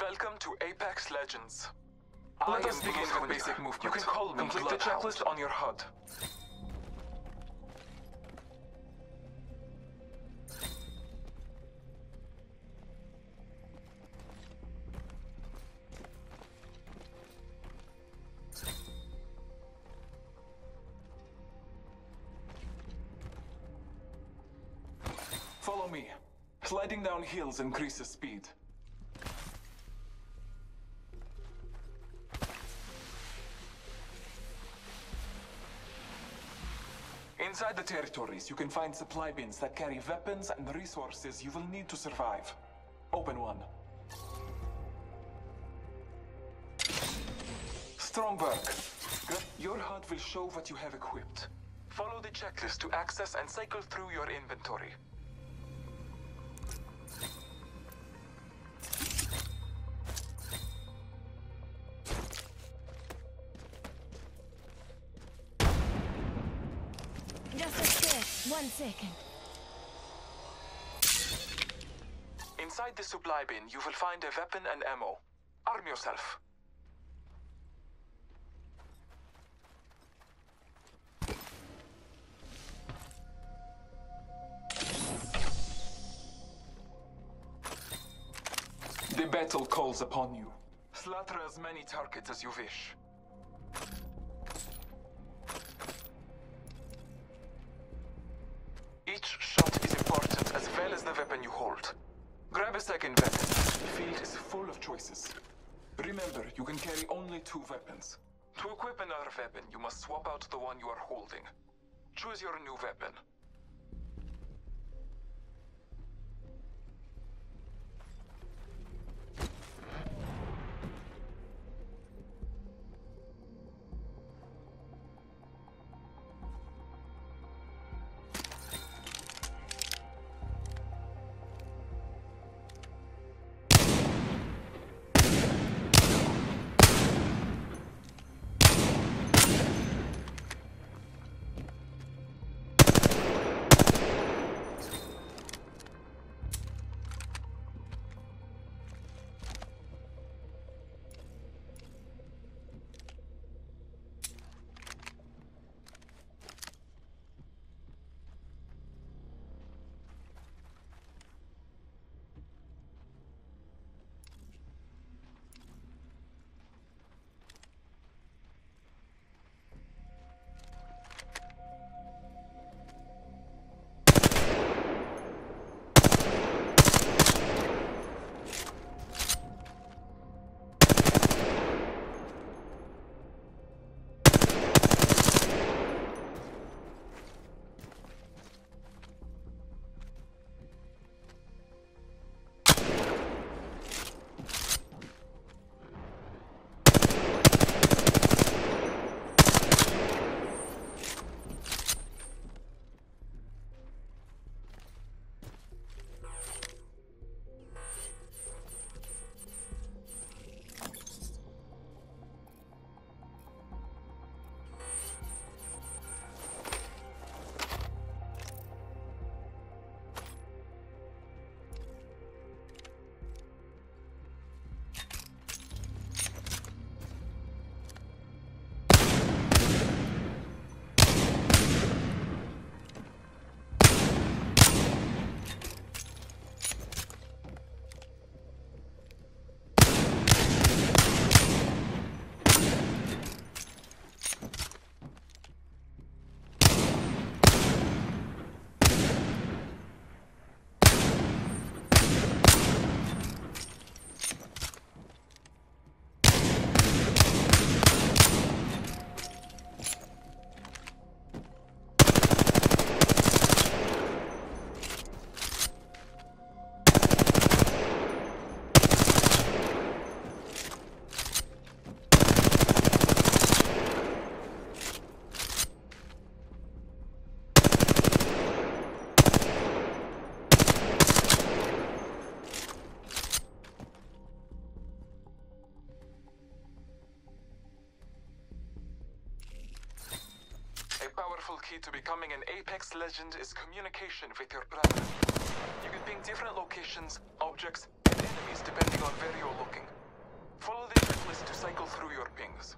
Welcome to Apex Legends. Let us begin with basic movement. You can call me Complete the checklist on your HUD. Sliding down hills increases speed. Inside the territories, you can find supply bins that carry weapons and resources you will need to survive. Open one. Strong work. Your HUD will show what you have equipped. Follow the checklist to access and cycle through your inventory. One second. Inside the supply bin, you will find a weapon and ammo. Arm yourself. The battle calls upon you. Slaughter as many targets as you wish. Choices. Remember, you can carry only two weapons. To equip another weapon, you must swap out the one you are holding. Choose your new weapon. Becoming an Apex legend is communication with your brother. You can ping different locations, objects, and enemies depending on where you're looking. Follow the checklist to cycle through your pings.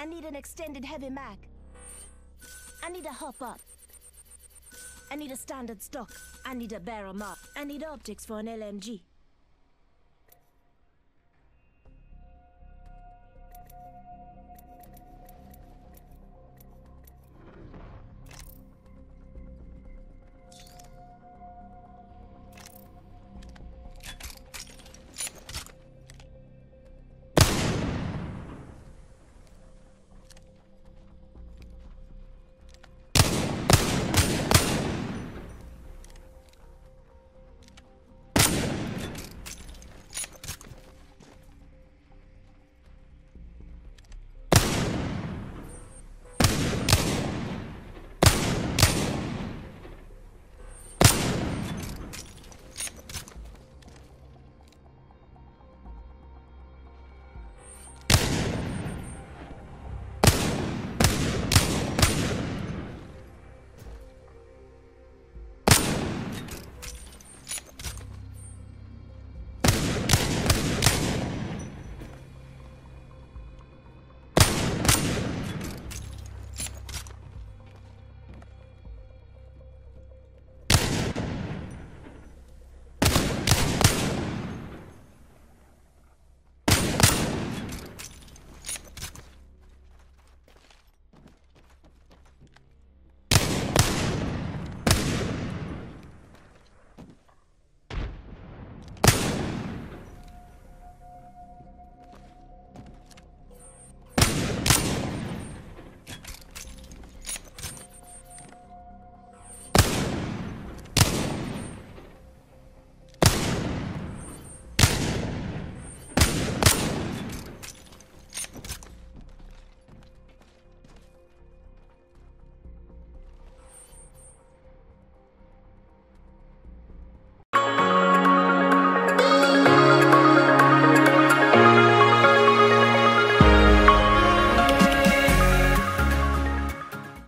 I need an extended heavy mag. I need a hop up. I need a standard stock. I need a barrel mark. I need optics for an LMG.